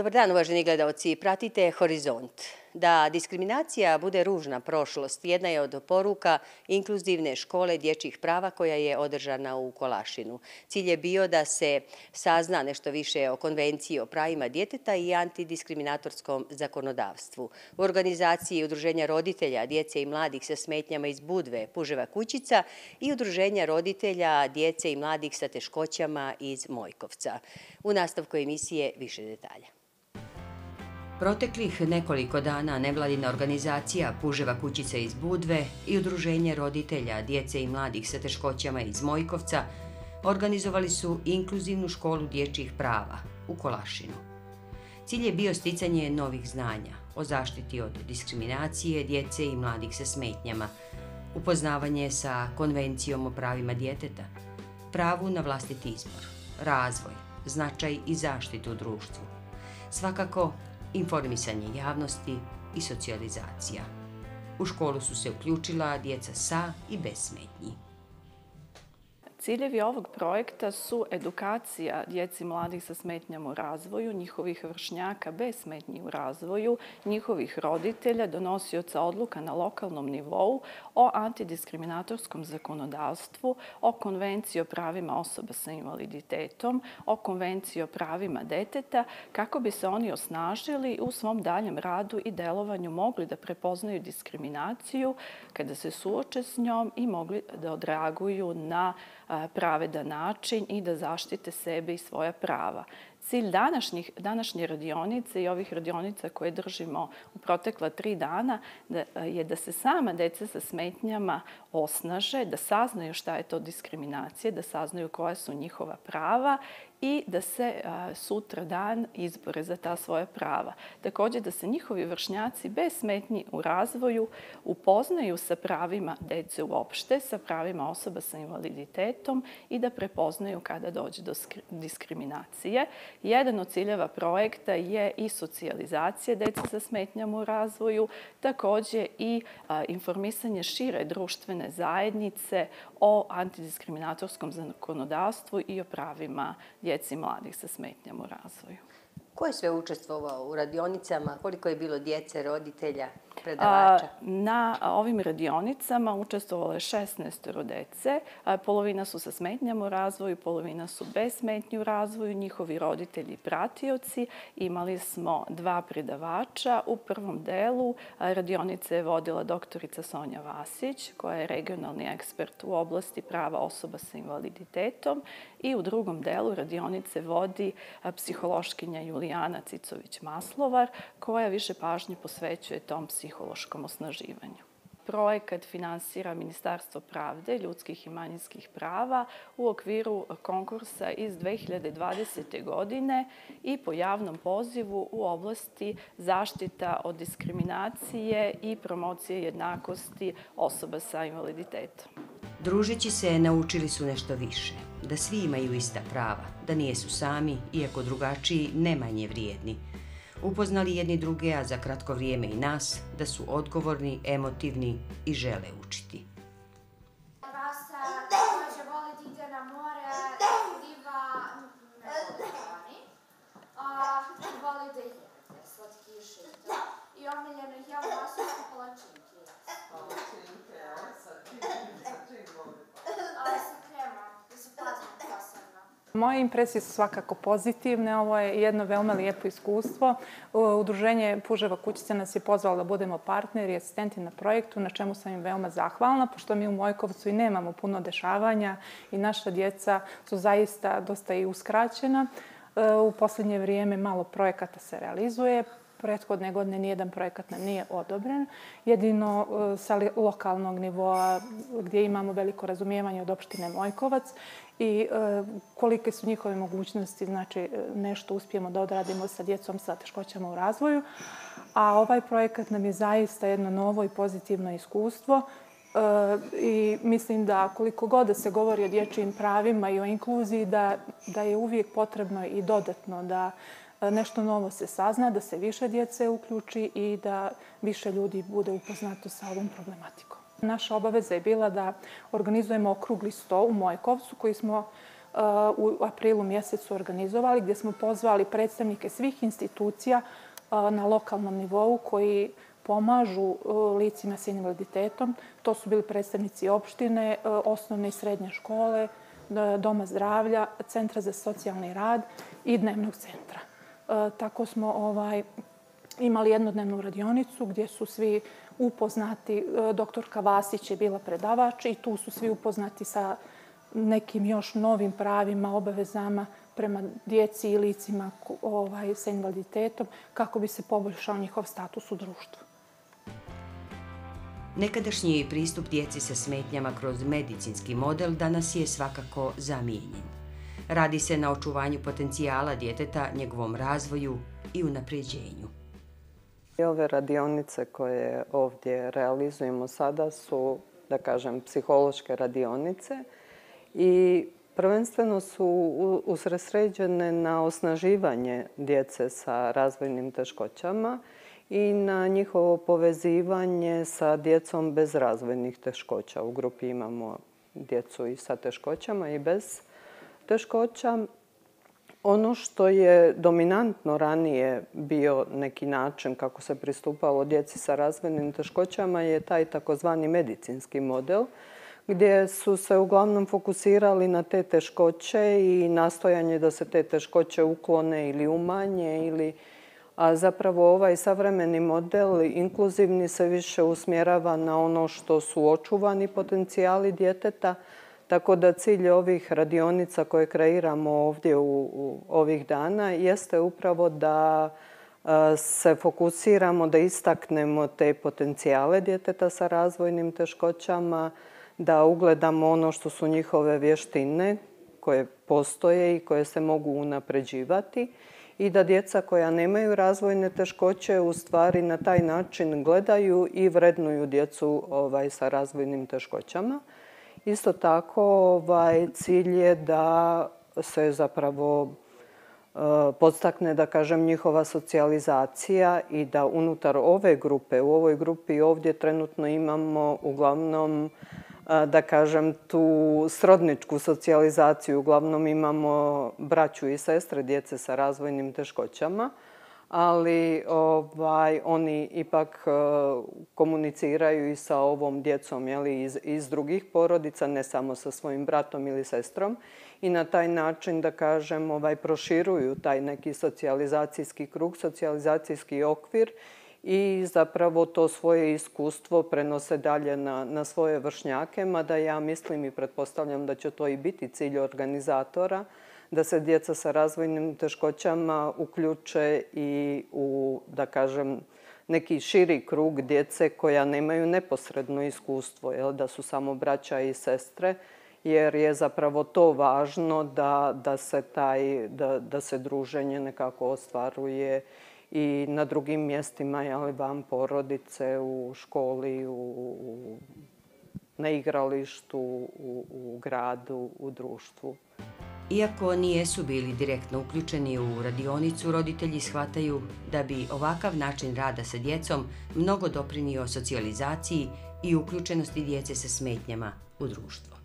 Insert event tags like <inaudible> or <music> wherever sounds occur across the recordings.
Dobar dan, uvaženi gledalci. Pratite Horizont. Da diskriminacija bude ružna prošlost, jedna je od poruka inkluzivne škole dječjih prava koja je održana u Kolašinu. Cilj je bio da se sazna nešto više o konvenciji o pravima djeteta i antidiskriminatorskom zakonodavstvu. U organizaciji Udruženja roditelja djece i mladih sa smetnjama iz Budve Puževa kućica i Udruženja roditelja djece i mladih sa teškoćama iz Mojkovca. U nastavku emisije više detalja. Proteklih nekoliko dana nevladina organizacija Puževa kućica iz Budve i Udruženje roditelja, djece i mladih sa teškoćama iz Mojkovca organizovali su inkluzivnu školu dječjih prava u Kolašinu. Cilj je bio sticanje novih znanja o zaštiti od diskriminacije djece i mladih sa smetnjama, upoznavanje sa konvencijom o pravima djeteta, pravu na vlastiti izbor, razvoj, značaj i zaštitu u društvu. Svakako, informisanje javnosti i socijalizacija. U školu su se uključila djeca sa i bez smetnji. Ciljevi ovog projekta su edukacija djeci mladih sa smetnjama u razvoju, njihovih vršnjaka bez smetnji u razvoju, njihovih roditelja, donosioca odluka na lokalnom nivou o antidiskriminatorskom zakonodavstvu, o konvenciji o pravima osoba sa invaliditetom, o konvenciji o pravima deteta, kako bi se oni osnažili u svom daljem radu i delovanju mogli da prepoznaju diskriminaciju kada se suoče s njom i mogli da odreaguju na pravedan način i da zaštite sebe i svoja prava. Cilj današnjih, današnje radionice i ovih radionica koje držimo u protekla tri dana je da se sama deca sa smetnjama osnaže, da saznaju šta je to diskriminacija, da saznaju koja su njihova prava i da se sutra dan izbore za ta svoja prava. Također da se njihovi vršnjaci bez smetnji u razvoju upoznaju sa pravima dece uopšte, sa pravima osoba sa invaliditetom i da prepoznaju kada dođe do diskriminacije. Jedan od ciljeva projekta je i socijalizacija dece sa smetnjama u razvoju, također i informisanje šire društvene zajednice o antidiskriminatorskom zakonodavstvu i o pravima djeci mladih sa smetnjama u razvoju. Ko je sve učestvovao u radionicama? Koliko je bilo djece, roditelja, predavača? Na ovim radionicama učestvovalo je 16 dece. Polovina su sa smetnjama u razvoju, polovina su bez smetnji u razvoju, njihovi roditelji i pratioci. Imali smo dva predavača. U prvom delu radionice je vodila doktorica Sonja Vasić, koja je regionalni ekspert u oblasti prava osoba sa invaliditetom. I u drugom delu radionice vodi psihološkinja Julija Ana Cicović-Maslovar, koja više pažnje posvećuje tom psihološkom osnaživanju. Projekat finansira Ministarstvo pravde, ljudskih i manjinskih prava u okviru konkursa iz 2020. godine i po javnom pozivu u oblasti zaštita od diskriminacije i promocije jednakosti osoba sa invaliditetom. Družeći se, naučili su nešto više. Da svi imaju ista prava, da nijesu sami, iako drugačiji, ne manje vrijedni. Upoznali jedni druge, a za kratko vrijeme i nas, da su odgovorni, emotivni i žele učiti. I omiljeno ih je ovo palačinke. Palačinke, sa čim? Moje impresije su svakako pozitivne. Ovo je jedno veoma lijepo iskustvo. Udruženje Puževa kućica nas je pozvalo da budemo partneri i asistenti na projektu, na čemu sam im veoma zahvalna, pošto mi u Mojkovcu i nemamo puno dešavanja i naša djeca su zaista dosta i uskraćena. E, u posljednje vrijeme malo projekata se realizuje prethodne godine nijedan projekat nam nije odobren. Jedino e, sa lokalnog nivoa gdje imamo veliko razumijevanje od opštine Mojkovac i e, kolike su njihove mogućnosti, znači e, nešto uspijemo da odradimo sa djecom sa teškoćama u razvoju. A ovaj projekat nam je zaista jedno novo i pozitivno iskustvo i mislim da koliko god da se govori o dječjim pravima i o inkluziji, da, da je uvijek potrebno i dodatno da nešto novo se sazna, da se više djece uključi i da više ljudi bude upoznato sa ovom problematikom. Naša obaveza je bila da organizujemo okrugli sto u Mojkovcu koji smo e, u aprilu mjesecu organizovali, gdje smo pozvali predstavnike svih institucija e, na lokalnom nivou koji pomažu e, licima s invaliditetom. To su bili predstavnici opštine, osnovne i srednje škole, Doma zdravlja, Centra za socijalni rad i Dnevnog centra. E, tako smo ovaj, imali jednodnevnu radionicu gdje su svi upoznati. E, doktorka Vasić je bila predavač i tu su svi upoznati sa nekim još novim pravima, obavezama prema djeci i licima ovaj, sa invaliditetom kako bi se poboljšao njihov status u društvu. Nekadašnji pristup djeci sa smetnjama kroz medicinski model danas je svakako zamijenjen. Radi se na očuvanju potencijala djeteta, njegovom razvoju i unapređenju. Ove radionice koje ovdje realizujemo sada su, da kažem, psihološke radionice i prvenstveno su usresređene na osnaživanje djece sa razvojnim teškoćama i na njihovo povezivanje sa djecom bez razvojnih teškoća. U grupi imamo djecu i sa teškoćama i bez teškoća. Ono što je dominantno ranije bio neki način kako se pristupalo djeci sa razvojnim teškoćama je taj takozvani medicinski model gdje su se uglavnom fokusirali na te teškoće i nastojanje da se te teškoće uklone ili umanje ili a zapravo ovaj savremeni model inkluzivni se više usmjerava na ono što su očuvani potencijali djeteta, tako da cilj ovih radionica koje kreiramo ovdje u, ovih dana jeste upravo da e, se fokusiramo, da istaknemo te potencijale djeteta sa razvojnim teškoćama, da ugledamo ono što su njihove vještine koje postoje i koje se mogu unapređivati i da djeca koja nemaju razvojne teškoće u stvari na taj način gledaju i vrednuju djecu ovaj, sa razvojnim teškoćama. Isto tako ovaj, cilj je da se zapravo e, podstakne, da kažem, njihova socijalizacija i da unutar ove grupe, u ovoj grupi ovdje trenutno imamo uglavnom e, da kažem, tu srodničku socijalizaciju. Uglavnom imamo braću i sestre, djece sa razvojnim teškoćama, ali ovaj, oni ipak e, komuniciraju i sa ovom djecom jeli, iz, iz drugih porodica, ne samo sa svojim bratom ili sestrom. I na taj način, da kažem, ovaj, proširuju taj neki socijalizacijski krug, socijalizacijski okvir i zapravo to svoje iskustvo prenose dalje na, na svoje vršnjake, mada ja mislim i pretpostavljam da će to i biti cilj organizatora, da se djeca sa razvojnim teškoćama uključe i u, da kažem, neki širi krug djece koja nemaju neposredno iskustvo, jel, da su samo braća i sestre, jer je zapravo to važno da, da, se, taj, da, da se druženje nekako ostvaruje i na drugim mjestima, jel, vam porodice, u školi, u, u, na igralištu, u, u gradu, u društvu. Iako nijesu bili direktno uključeni u radionicu, roditelji shvataju da bi ovakav način rada sa djecom mnogo doprinio socijalizaciji i uključenosti djece sa smetnjama u društvo.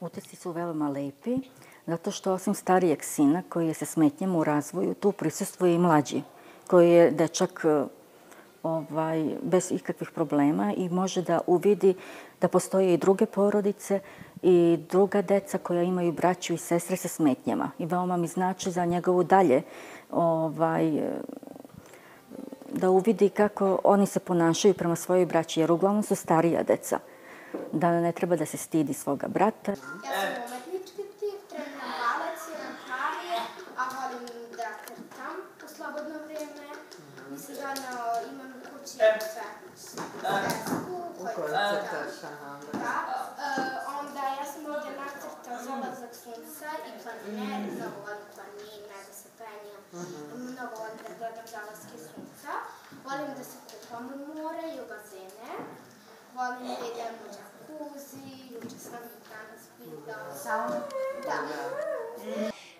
Utisci su veoma lepi zato što osim starijeg sina koji je sa smetnjama u razvoju, tu prisustuje i mlađi, koji je dečak ovaj, bez ikakvih problema i može da uvidi da postoje i druge porodice i druga deca koja imaju braću i sestre sa smetnjama. I veoma mi znači za njegovu dalje ovaj, da uvidi kako oni se ponašaju prema svojoj braći, jer uglavnom su starija deca. Da ne treba da se stidi svoga brata. Ja sam Da, onda ja sam ovdje nacrtao zalazak sunca i planine, mnogo volim planine, da se penjem, mnogo volim da gledam zalazke sunca. Volim da se kupam u more i u bazene. Volim da idem u džakuzi, juče sam danas pitao. Da.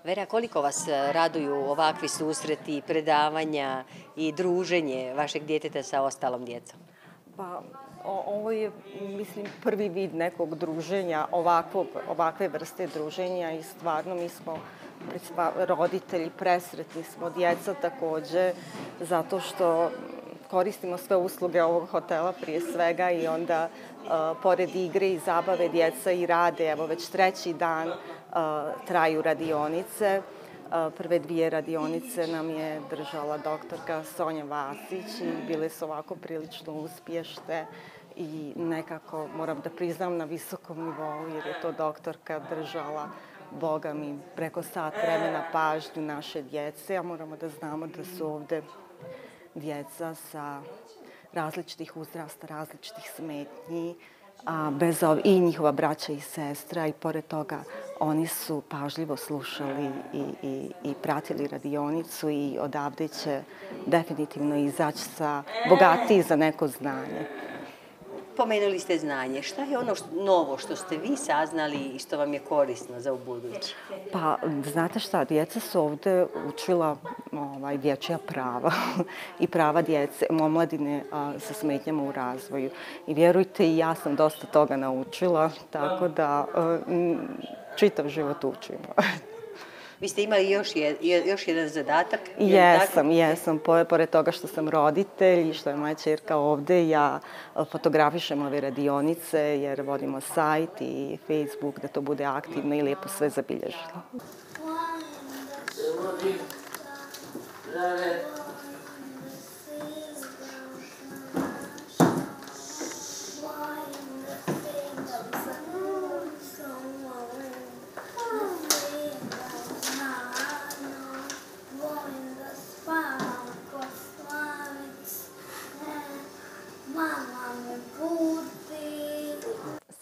Vera, koliko vas e, raduju ovakvi susreti, predavanja i druženje vašeg djeteta sa ostalom djecom? Pa, ovo je, mislim, prvi vid nekog druženja, ovakvog, ovakve vrste druženja i stvarno mi smo roditelji, presretni smo, djeca takođe, zato što koristimo sve usluge ovog hotela prije svega i onda e, pored igre i zabave djeca i rade, evo već treći dan e, traju radionice. E, prve dvije radionice nam je držala doktorka Sonja Vasić i bile su ovako prilično uspješne i nekako moram da priznam na visokom nivou jer je to doktorka držala Boga mi preko sat vremena pažnju naše djece, a moramo da znamo da su ovde djeca sa različitih uzrasta, različitih smetnji, a bez ov... i njihova braća i sestra i pored toga oni su pažljivo slušali i, i, i pratili radionicu i odavde će definitivno izaći sa bogatiji za neko znanje. Pomenuli ste znanje. Šta je ono što, novo što ste vi saznali i što vam je korisno za u budući? Pa, znate šta, djeca su ovde učila ovaj, dječja prava <laughs> i prava djece, omladine a, sa smetnjama u razvoju. I vjerujte, i ja sam dosta toga naučila, tako da a, čitav život učimo. <laughs> Vi ste imali još, je, još jedan zadatak? Jesam, jesam. Pored toga što sam roditelj i što je moja čerka ovde, ja fotografišem ove radionice jer vodimo sajt i Facebook da to bude aktivno i lijepo sve zabilježilo. Hvala.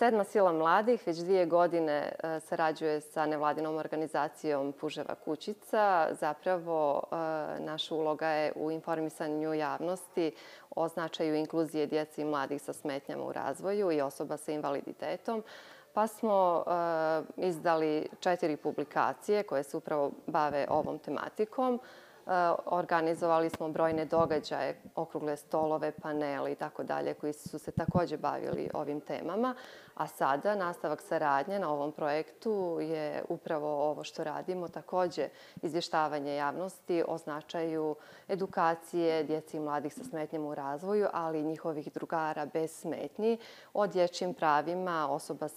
Sedma sila mladih već dvije godine e, sarađuje sa nevladinom organizacijom Puževa kućica. Zapravo, e, naša uloga je u informisanju javnosti o značaju inkluzije djeci i mladih sa smetnjama u razvoju i osoba sa invaliditetom. Pa smo e, izdali četiri publikacije koje se upravo bave ovom tematikom. Eh, organizovali smo brojne događaje, okrugle stolove, panele i tako dalje, koji su se također bavili ovim temama. A sada nastavak saradnje na ovom projektu je upravo ovo što radimo, također izvještavanje javnosti o značaju edukacije djeci i mladih sa smetnjama u razvoju, ali i njihovih drugara bez smetnji, o dječjim pravima osoba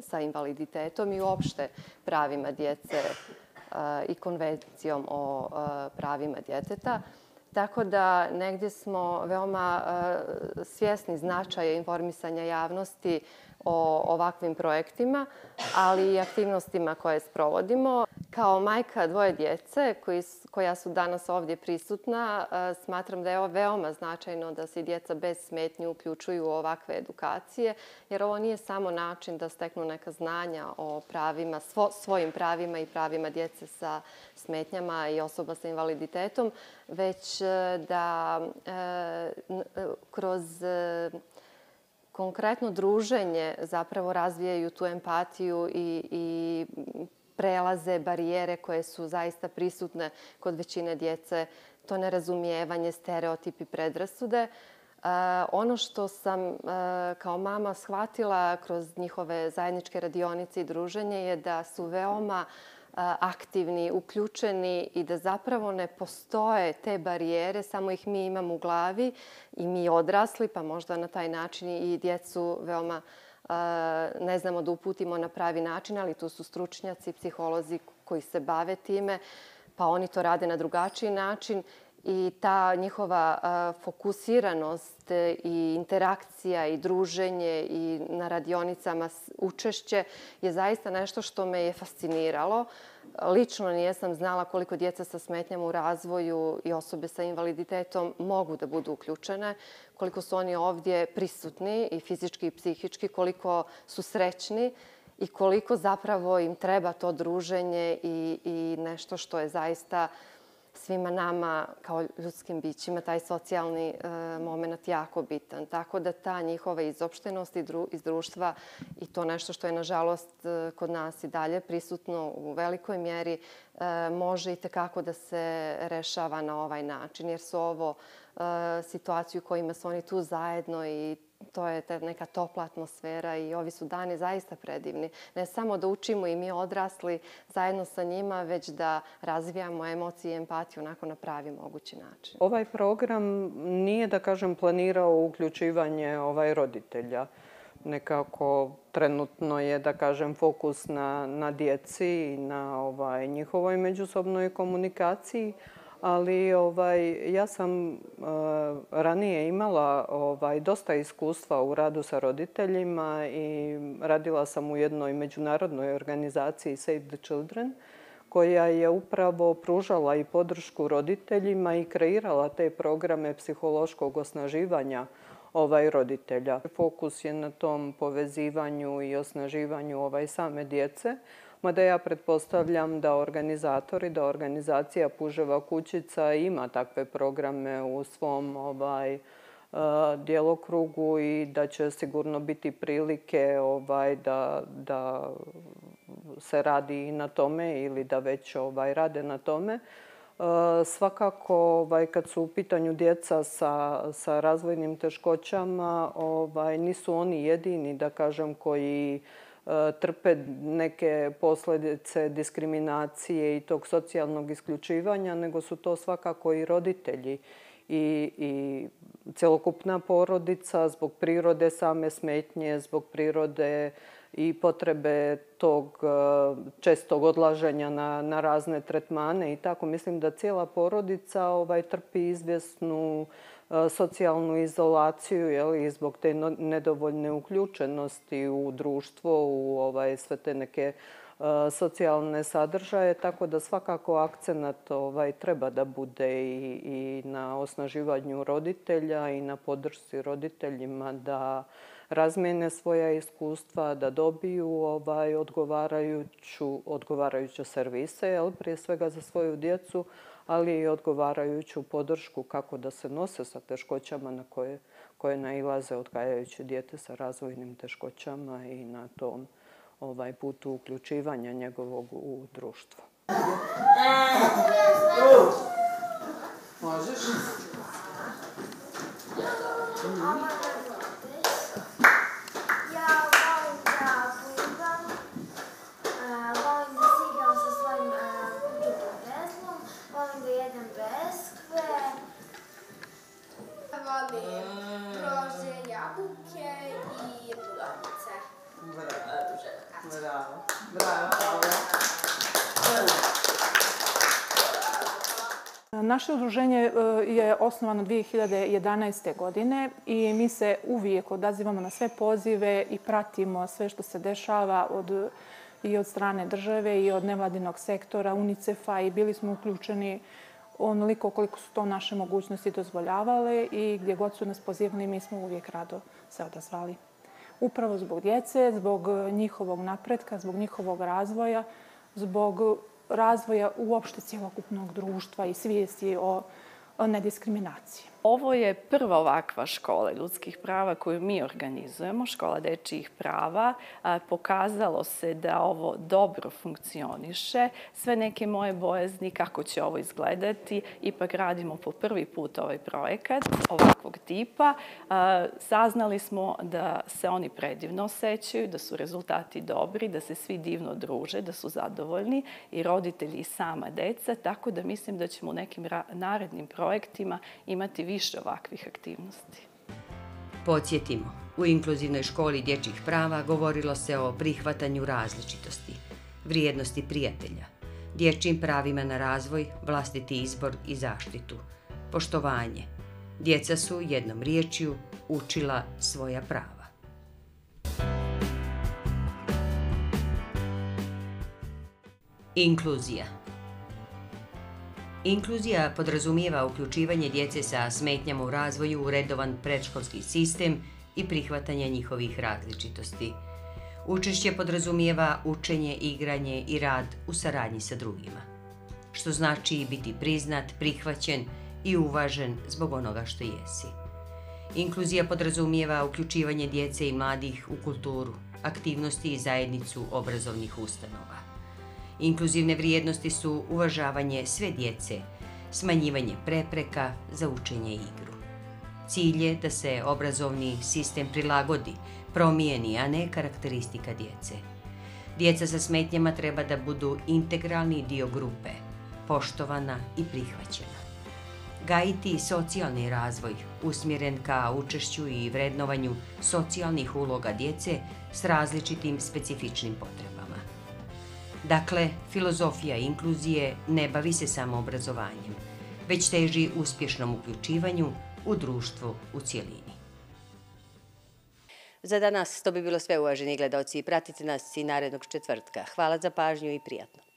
sa invaliditetom i uopšte pravima djece i konvencijom o e, pravima djeteta. Tako da negdje smo veoma e, svjesni značaja informisanja javnosti o ovakvim projektima, ali i aktivnostima koje sprovodimo. Kao majka dvoje djece koji, koja su danas ovdje prisutna, e, smatram da je ovo veoma značajno da se djeca bez smetnje uključuju u ovakve edukacije, jer ovo nije samo način da steknu neka znanja o pravima, svo, svojim pravima i pravima djece sa smetnjama i osoba sa invaliditetom, već e, da e, e kroz konkretno druženje zapravo razvijaju tu empatiju i, i prelaze barijere koje su zaista prisutne kod većine djece, to nerazumijevanje, stereotipi, predrasude. Uh, ono što sam uh, kao mama shvatila kroz njihove zajedničke radionice i druženje je da su veoma uh, aktivni, uključeni i da zapravo ne postoje te barijere, samo ih mi imamo u glavi i mi odrasli, pa možda na taj način i djecu veoma ne znamo da uputimo na pravi način, ali tu su stručnjaci, psiholozi koji se bave time, pa oni to rade na drugačiji način i ta njihova fokusiranost e, i interakcija i druženje i na radionicama učešće je zaista nešto što me je fasciniralo. Lično nijesam znala koliko djeca sa smetnjama u razvoju i osobe sa invaliditetom mogu da budu uključene, koliko su oni ovdje prisutni i fizički i psihički, koliko su srećni i koliko zapravo im treba to druženje i, i nešto što je zaista svima nama kao ljudskim bićima taj socijalni e, moment jako bitan. Tako da ta njihova izopštenost iz društva i to nešto što je nažalost e, kod nas i dalje prisutno u velikoj mjeri e, može i tekako da se rešava na ovaj način. Jer su ovo e, situacije u kojima su oni tu zajedno i to je ta neka topla atmosfera i ovi su dani zaista predivni. Ne samo da učimo i mi odrasli zajedno sa njima, već da razvijamo emocije i empatiju onako na pravi mogući način. Ovaj program nije, da kažem, planirao uključivanje ovaj roditelja. Nekako trenutno je, da kažem, fokus na, na djeci i na ovaj, njihovoj međusobnoj komunikaciji ali ovaj, ja sam uh, ranije imala ovaj, dosta iskustva u radu sa roditeljima i radila sam u jednoj međunarodnoj organizaciji Save the Children koja je upravo pružala i podršku roditeljima i kreirala te programe psihološkog osnaživanja ovaj roditelja. Fokus je na tom povezivanju i osnaživanju ovaj same djece. Mada ja pretpostavljam da organizatori, da organizacija Puževa kućica ima takve programe u svom ovaj, eh, djelokrugu i da će sigurno biti prilike ovaj, da, da se radi i na tome ili da već ovaj, rade na tome. Eh, svakako, ovaj, kad su u pitanju djeca sa, sa razvojnim teškoćama, ovaj, nisu oni jedini, da kažem, koji uh, E, trpe neke posljedice diskriminacije i tog socijalnog isključivanja, nego su to svakako i roditelji i, i celokupna porodica zbog prirode same smetnje, zbog prirode i potrebe tog e, čestog odlaženja na, na razne tretmane i tako. Mislim da cijela porodica ovaj trpi izvjesnu socijalnu izolaciju jel, i zbog te nedovoljne uključenosti u društvo, u ovaj, sve te neke e, socijalne sadržaje, tako da svakako akcenat ovaj, treba da bude i, i na osnaživanju roditelja i na podršci roditeljima da razmene svoja iskustva, da dobiju ovaj, odgovarajuću, odgovarajuće servise, jel, prije svega za svoju djecu, ali i odgovarajuću podršku kako da se nose sa teškoćama na koje, koje nailaze odgajajući dijete sa razvojnim teškoćama i na tom ovaj putu uključivanja njegovog u društvo. Možeš? Naše udruženje e, je osnovano 2011. godine i mi se uvijek odazivamo na sve pozive i pratimo sve što se dešava od, i od strane države i od nevladinog sektora, UNICEF-a i bili smo uključeni onoliko koliko su to naše mogućnosti dozvoljavale i gdje god su nas pozivali mi smo uvijek rado se odazvali. Upravo zbog djece, zbog e, njihovog napretka, zbog njihovog razvoja, zbog razvoja uopšte cijelokupnog društva i svijesti o, o nediskriminaciji. Ovo je prva ovakva škola ljudskih prava koju mi organizujemo, škola dečijih prava. Pokazalo se da ovo dobro funkcioniše. Sve neke moje bojazni kako će ovo izgledati, ipak radimo po prvi put ovaj projekat ovakvog tipa. Saznali smo da se oni predivno osjećaju, da su rezultati dobri, da se svi divno druže, da su zadovoljni i roditelji i sama deca, tako da mislim da ćemo u nekim narednim projektima imati više ovakvih aktivnosti. Podsjetimo, u inkluzivnoj školi dječjih prava govorilo se o prihvatanju različitosti, vrijednosti prijatelja, dječjim pravima na razvoj, vlastiti izbor i zaštitu, poštovanje. Djeca su jednom riječju učila svoja prava. Inkluzija – Inkluzija podrazumijeva uključivanje djece sa smetnjama u razvoju u redovan predškolski sistem i prihvatanje njihovih različitosti. Učešće podrazumijeva učenje, igranje i rad u saradnji sa drugima, što znači biti priznat, prihvaćen i uvažen zbog onoga što jesi. Inkluzija podrazumijeva uključivanje djece i mladih u kulturu, aktivnosti i zajednicu obrazovnih ustanova. Inkluzivne vrijednosti su uvažavanje sve djece, smanjivanje prepreka za učenje i igru. Cilj je da se obrazovni sistem prilagodi, promijeni, a ne karakteristika djece. Djeca sa smetnjama treba da budu integralni dio grupe, poštovana i prihvaćena. Gajiti socijalni razvoj usmjeren ka učešću i vrednovanju socijalnih uloga djece s različitim specifičnim potrebama. Dakle, filozofija inkluzije ne bavi se samo obrazovanjem, već teži uspješnom uključivanju u društvu u cijelini. Za danas to bi bilo sve uvaženi gledalci. Pratite nas i narednog četvrtka. Hvala za pažnju i prijatno.